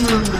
Mm-hmm.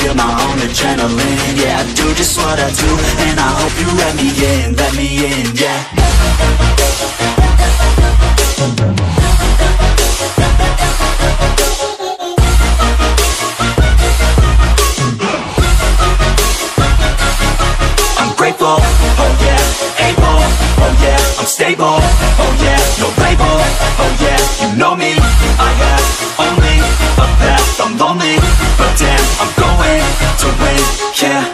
feel my own adrenaline, yeah, I do just what I do, and I hope you let me in, let me in, yeah. I'm grateful, oh oh yeah, I'm stable, oh yeah, no label, oh yeah, you know me, I have only a path, I'm lonely, Going to win, yeah.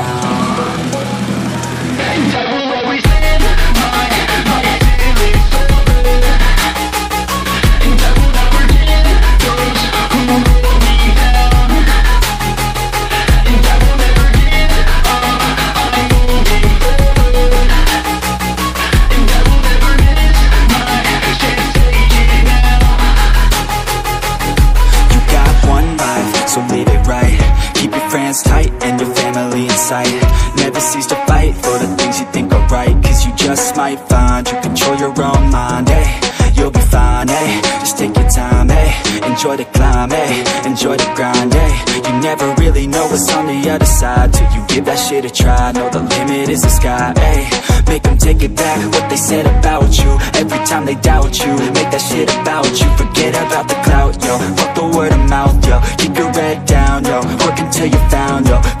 might find you. Control your own mind, ayy You'll be fine, ayy Just take your time, ayy Enjoy the climb, ayy Enjoy the grind, ayy You never really know what's on the other side Till you give that shit a try. Know the limit is the sky, ayy Make them take it back What they said about you. Every time they doubt you Make that shit about you. Forget about the clout, yo. Fuck the word of mouth, yo. Keep your head down, yo. Work until you're found, yo